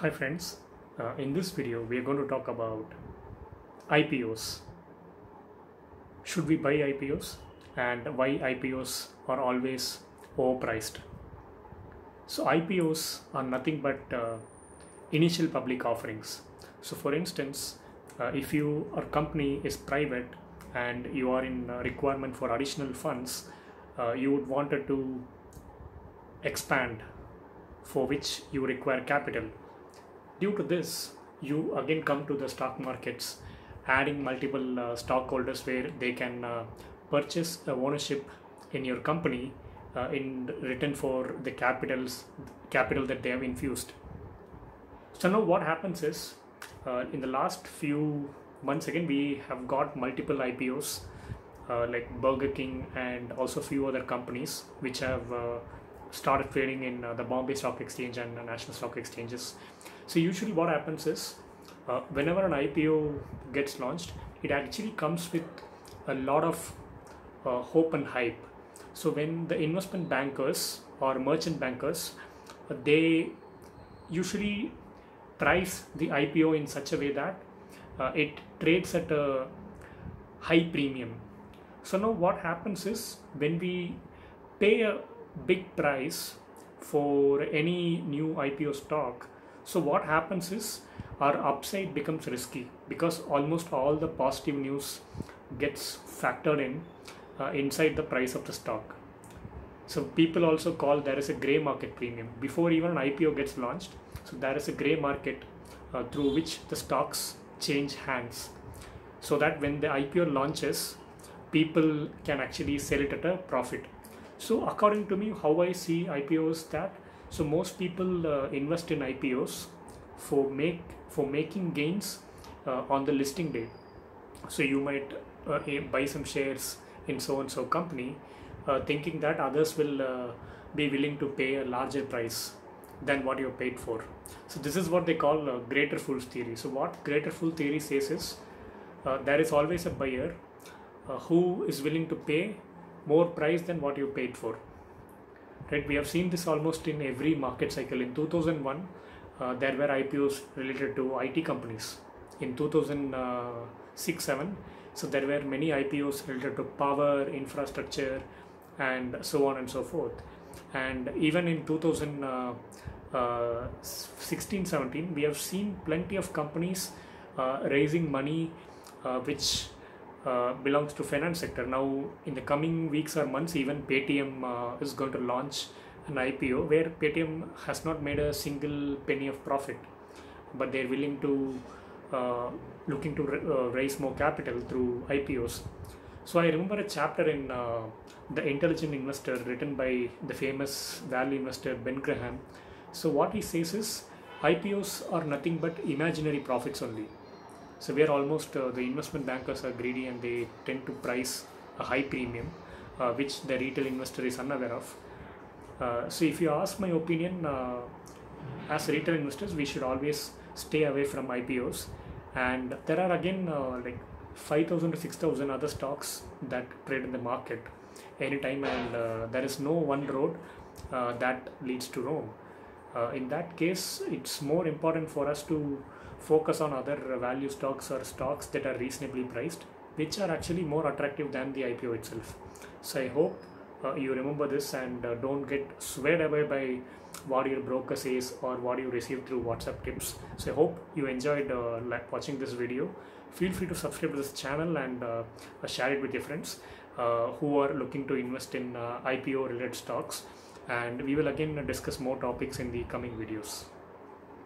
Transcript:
Hi friends, uh, in this video we are going to talk about IPOs. Should we buy IPOs and why IPOs are always overpriced? So IPOs are nothing but uh, initial public offerings. So for instance, uh, if you or company is private and you are in requirement for additional funds, uh, you would wanted to expand for which you require capital. Due to this, you again come to the stock markets, adding multiple uh, stockholders where they can uh, purchase ownership in your company uh, in return for the capitals capital that they have infused. So now what happens is, uh, in the last few months again, we have got multiple IPOs uh, like Burger King and also few other companies which have uh, started trading in the Bombay Stock Exchange and national stock exchanges. So usually what happens is uh, whenever an IPO gets launched, it actually comes with a lot of uh, hope and hype. So when the investment bankers or merchant bankers, uh, they usually price the IPO in such a way that uh, it trades at a high premium. So now what happens is when we pay a big price for any new IPO stock, so what happens is our upside becomes risky because almost all the positive news gets factored in uh, inside the price of the stock. So people also call there is a gray market premium before even an IPO gets launched. So there is a gray market uh, through which the stocks change hands, so that when the IPO launches, people can actually sell it at a profit. So according to me, how I see IPOs that so most people uh, invest in IPOs for make for making gains uh, on the listing date. So you might uh, buy some shares in so and so company, uh, thinking that others will uh, be willing to pay a larger price than what you paid for. So this is what they call uh, greater fools theory. So what greater fool theory says is there is always a buyer who is willing to pay more price than what you paid for. Right? We have seen this almost in every market cycle. In 2001, uh, there were IPOs related to IT companies. In 2006-7, so there were many IPOs related to power, infrastructure, and so on and so forth. And even in 2016-17, we have seen plenty of companies uh, raising money, uh, which uh, belongs to finance sector. Now, in the coming weeks or months, even Paytm uh, is going to launch an IPO where Paytm has not made a single penny of profit, but they're willing to uh, looking to uh, raise more capital through IPOs. So I remember a chapter in uh, The Intelligent Investor written by the famous value investor Ben Graham. So what he says is IPOs are nothing but imaginary profits only. So where almost uh, the investment bankers are greedy and they tend to price a high premium, uh, which the retail investor is unaware of. Uh, so if you ask my opinion, uh, as retail investors, we should always stay away from IPOs. And there are again uh, like 5,000 to 6,000 other stocks that trade in the market anytime, and uh, there is no one road that leads to Rome. Uh, in that case, it's more important for us to focus on other value stocks or stocks that are reasonably priced, which are actually more attractive than the IPO itself. So I hope uh, you remember this and uh, don't get swayed away by what your broker says or what you receive through WhatsApp tips. So I hope you enjoyed uh, watching this video. Feel free to subscribe to this channel and uh, share it with your friends uh, who are looking to invest in uh, IPO related stocks. And we will again discuss more topics in the coming videos.